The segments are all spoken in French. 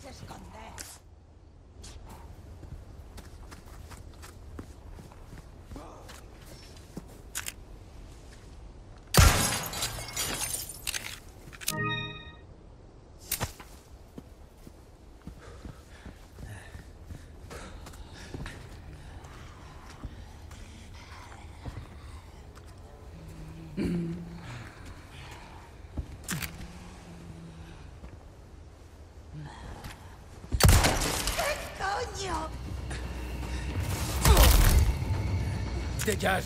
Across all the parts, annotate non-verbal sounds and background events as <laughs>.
puedes esconder. Dégage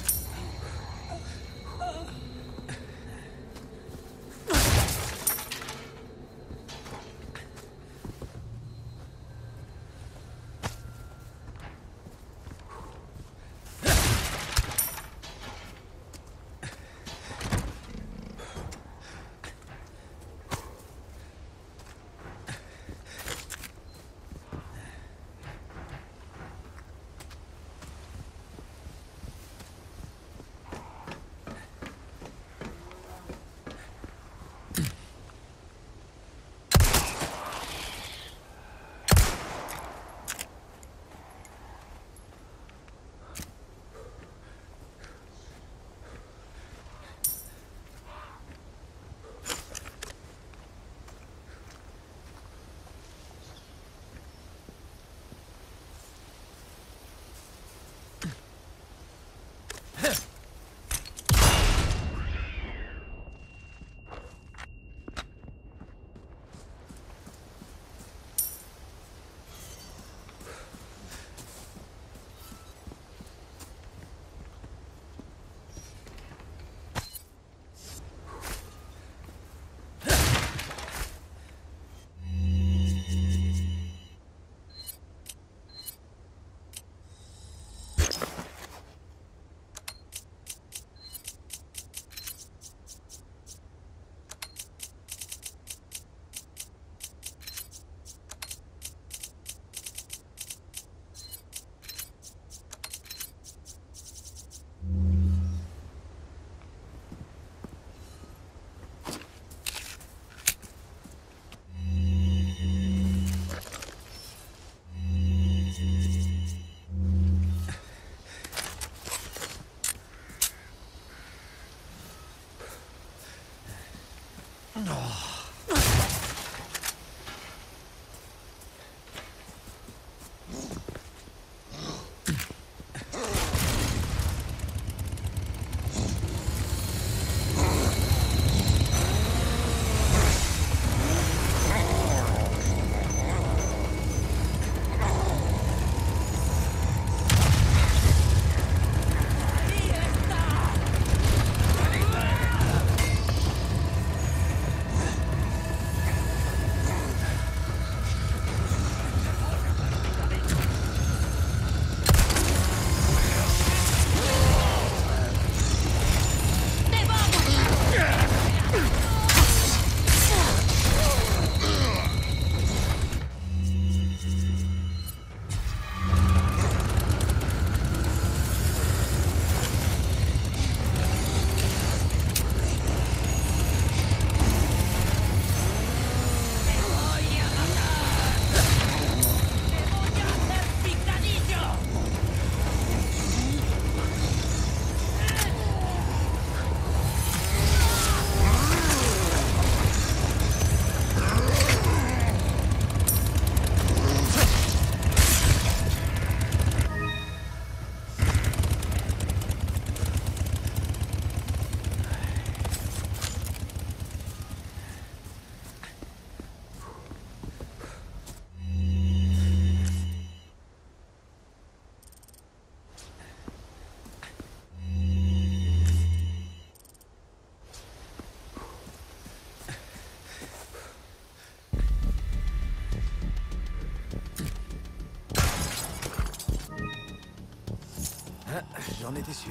J'en étais sûr.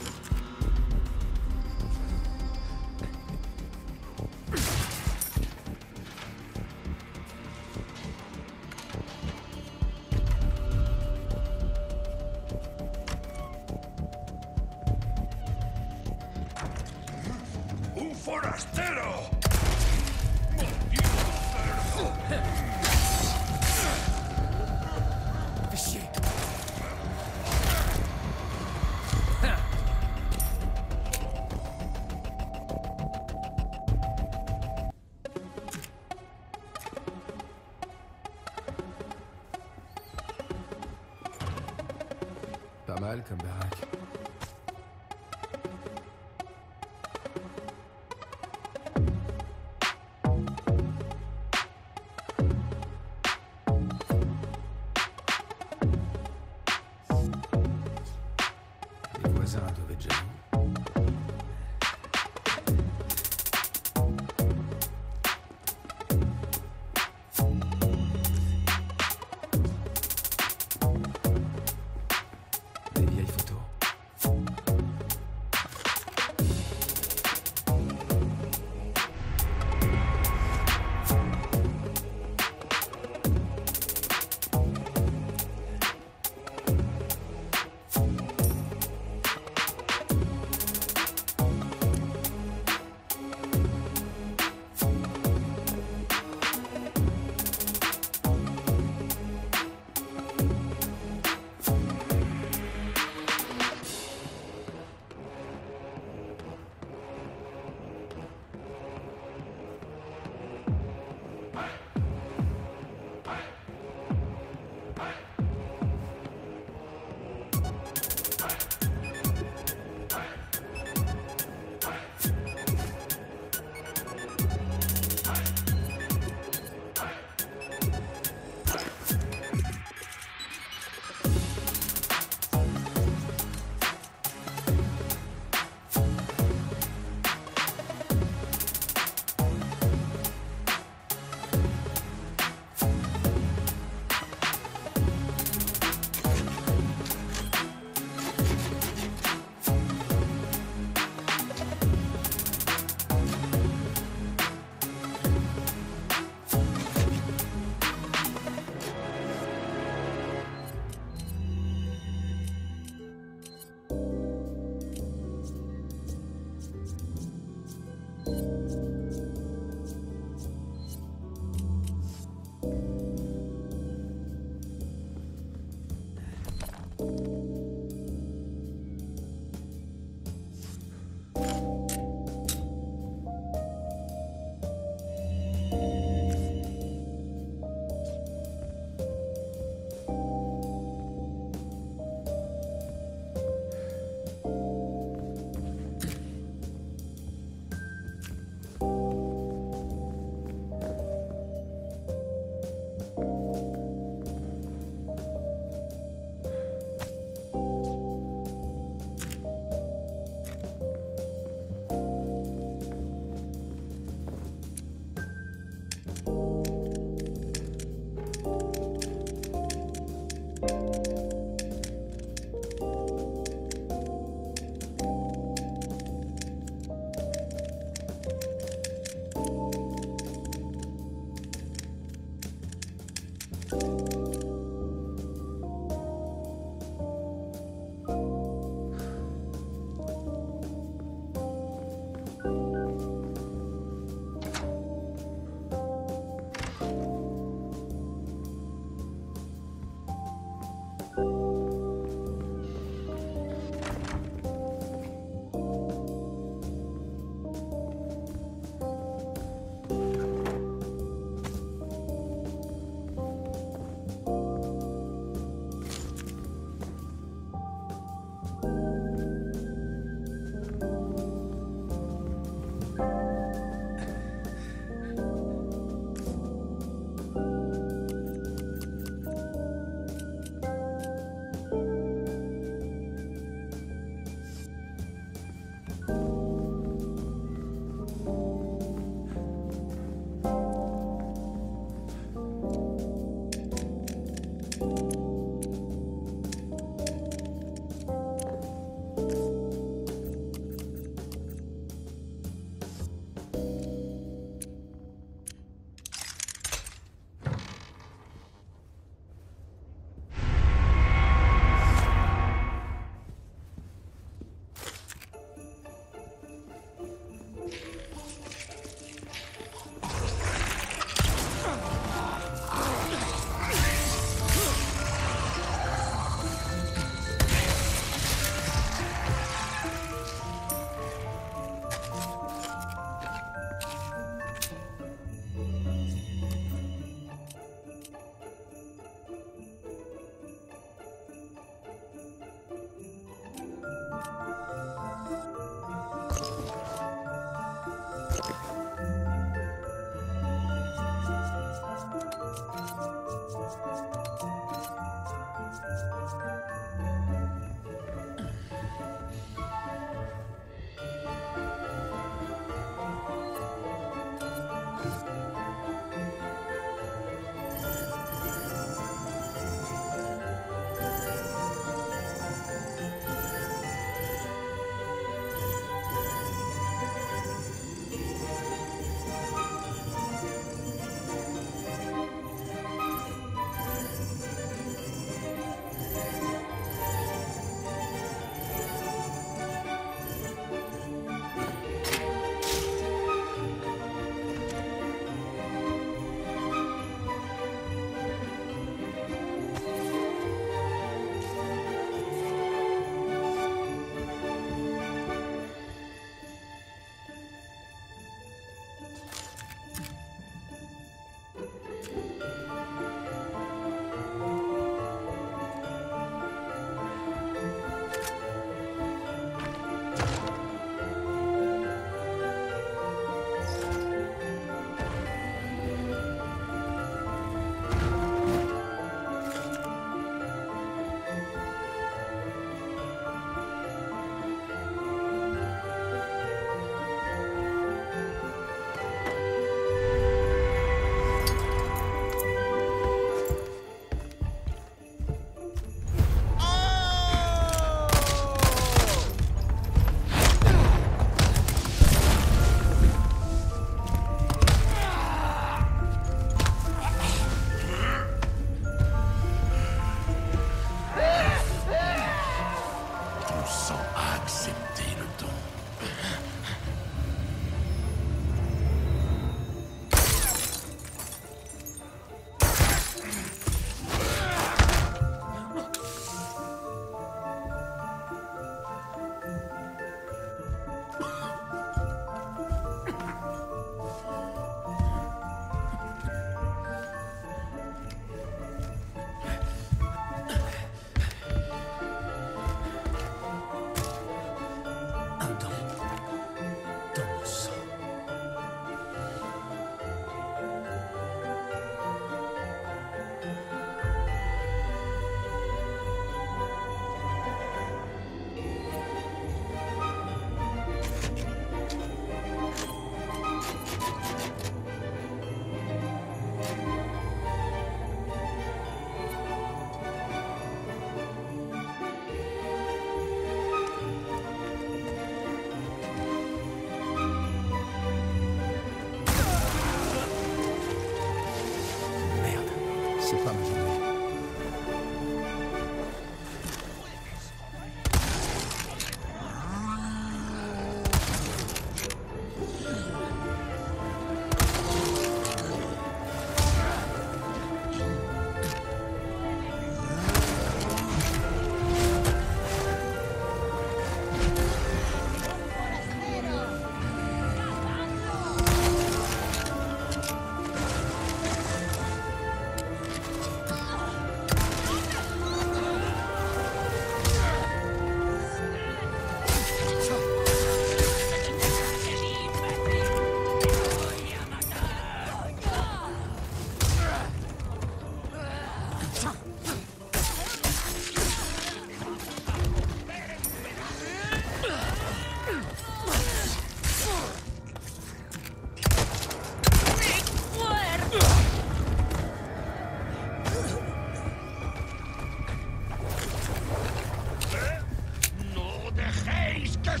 ¡No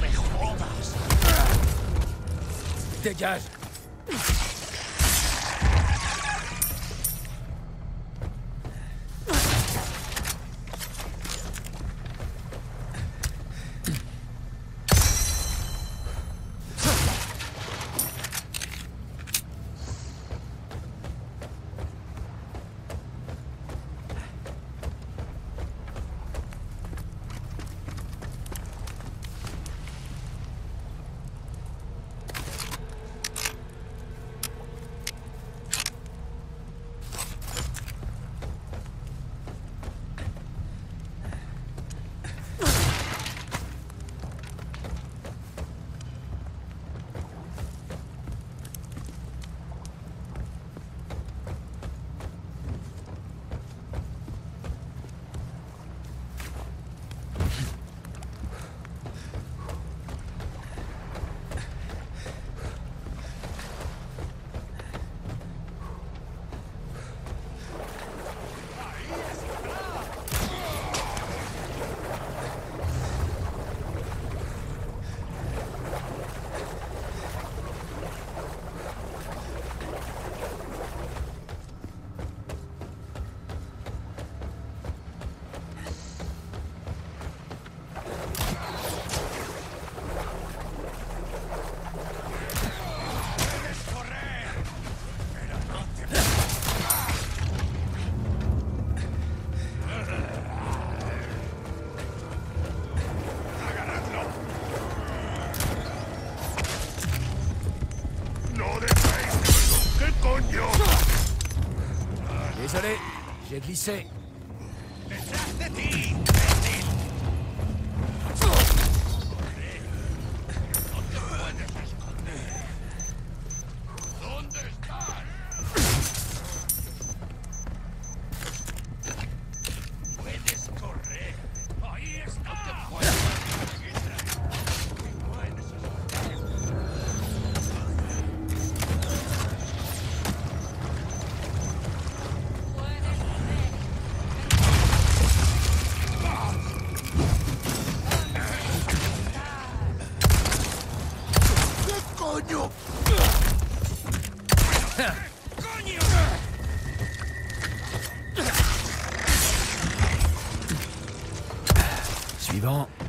me jodas! Did he say? ¡Coño! Suivant.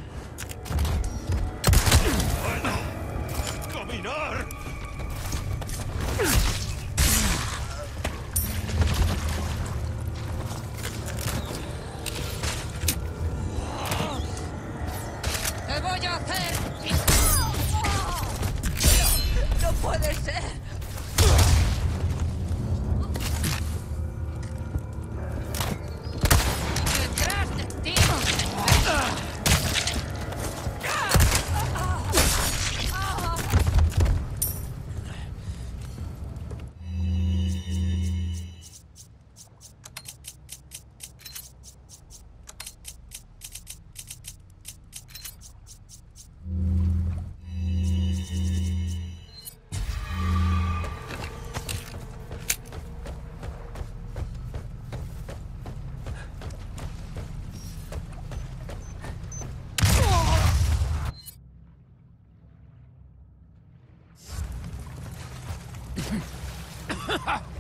Ha!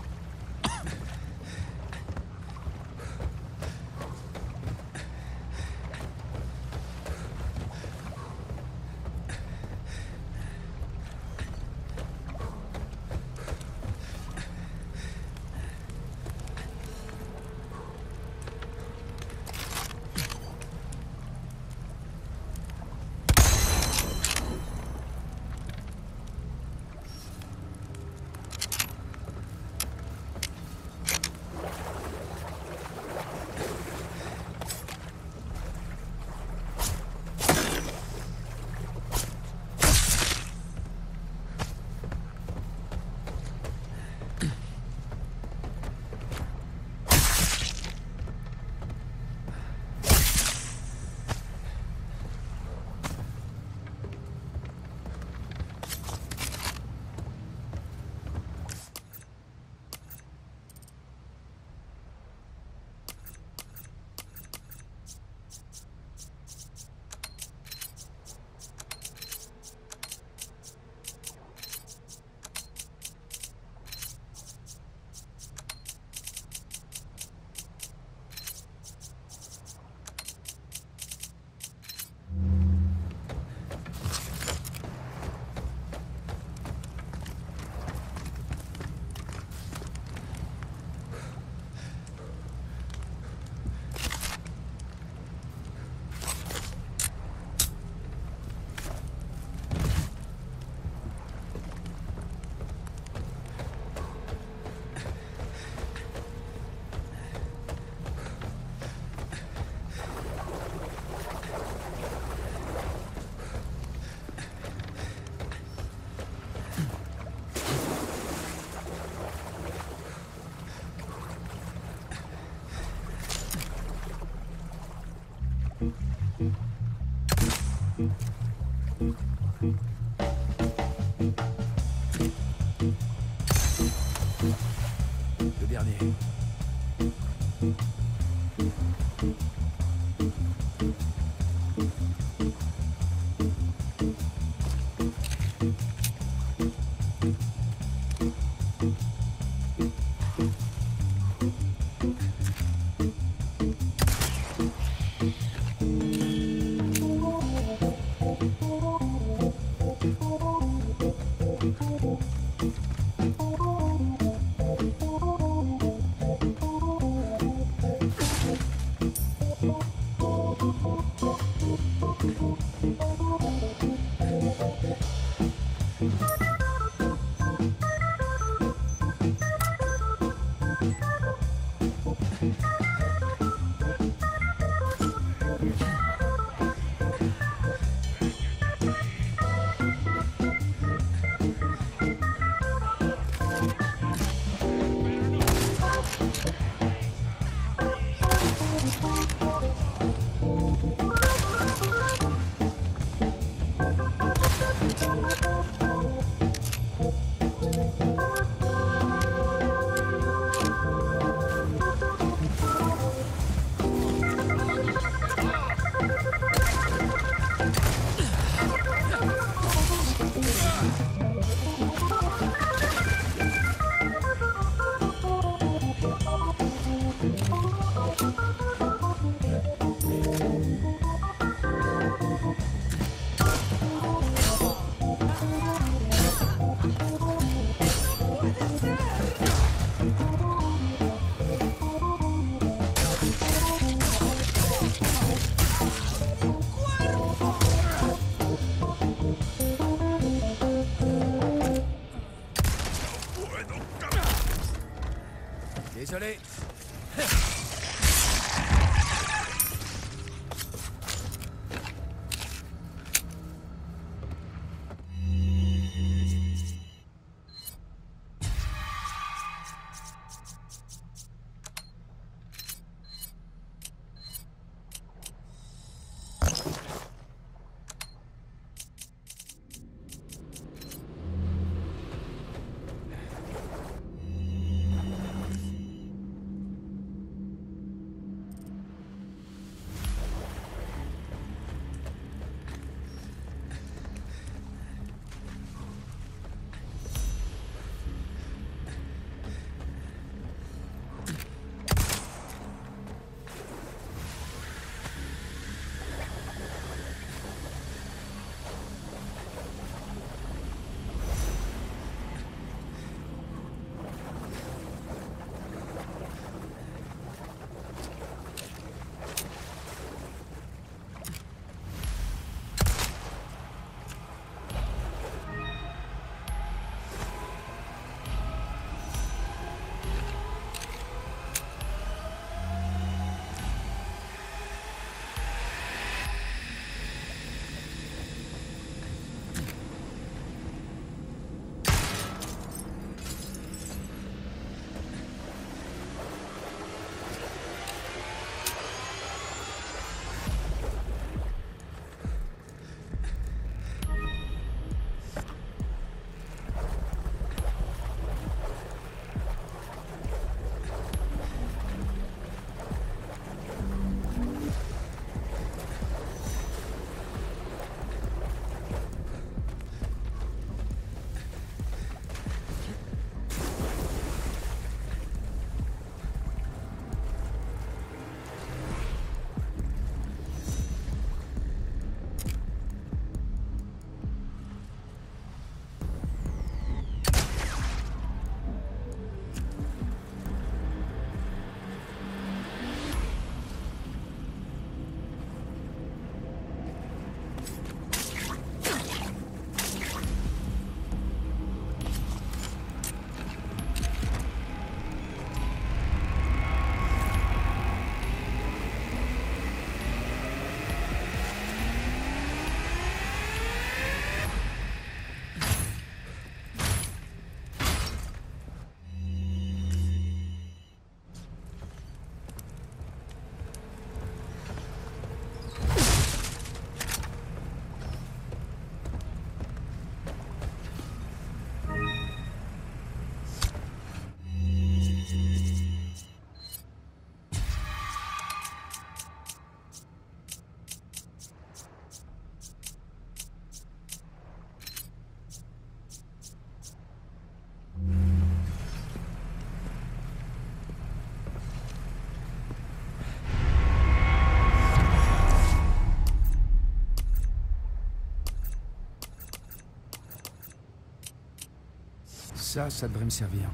Ça, ça devrait me servir.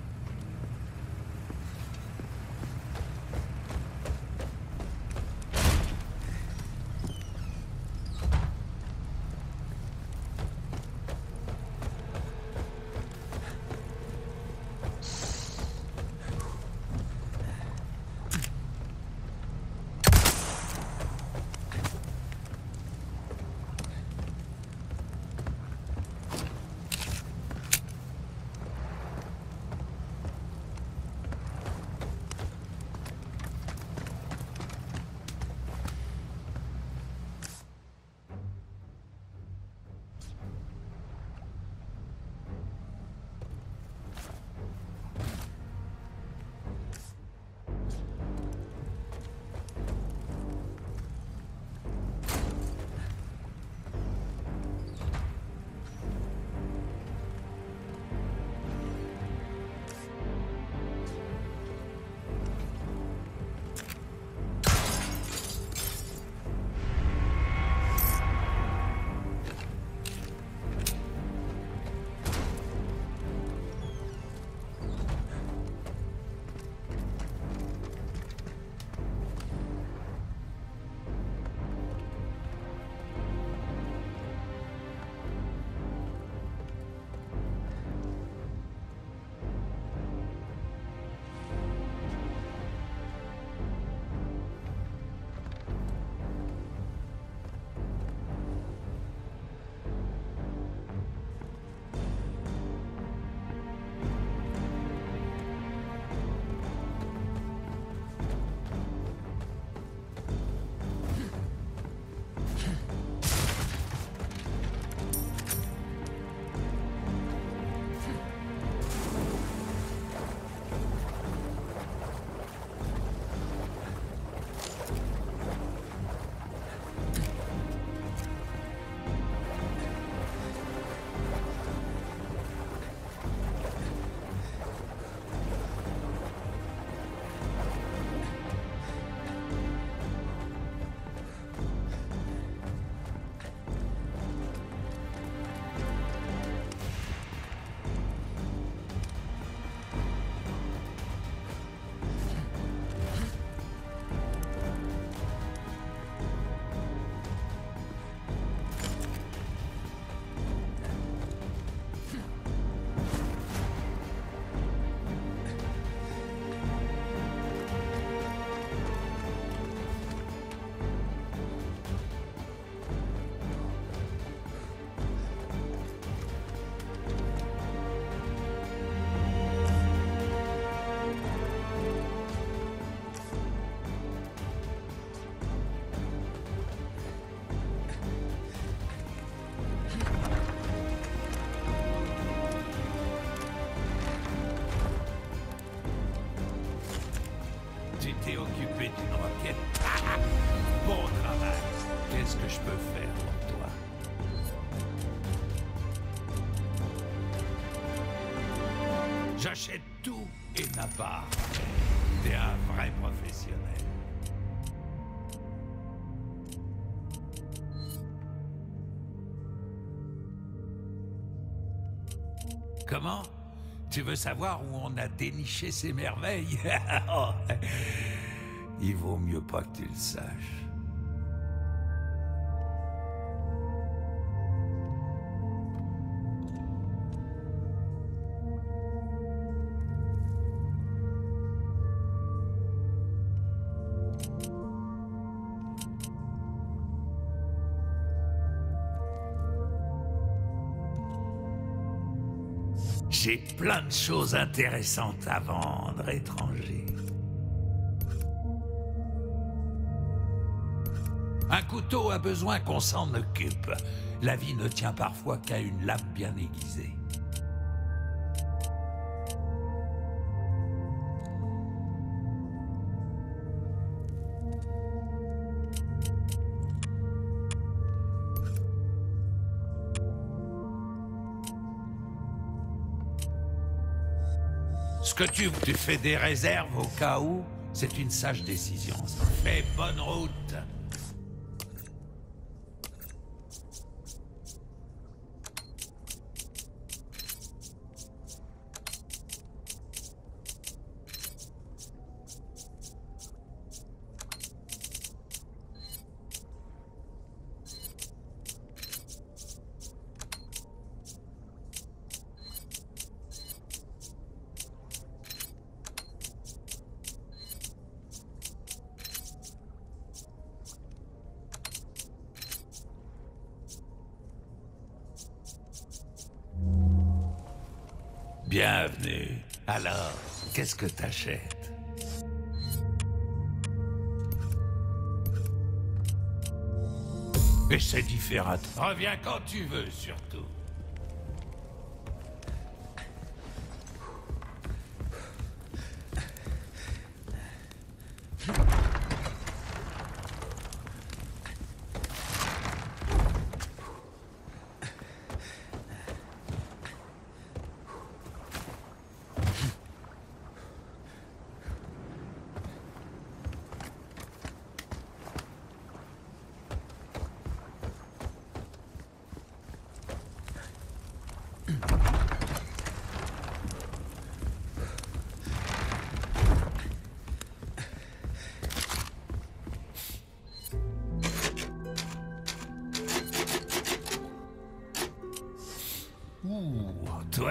Comment? Tu veux savoir où on a déniché ces merveilles? <laughs> Oh, Il vaut mieux pas que tu le saches. J'ai plein de choses intéressantes à vendre, étranger. Un couteau a besoin qu'on s'en occupe. La vie ne tient parfois qu'à une lame bien aiguisée. Que tu, fais des réserves au cas où, c'est une sage décision. Fais bonne route. Bienvenue. Alors, qu'est-ce que t'achètes? Et c'est différent. Reviens quand tu veux, surtout.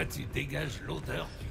Tu dégages l'odeur du.